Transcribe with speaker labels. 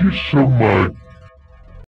Speaker 1: you so much.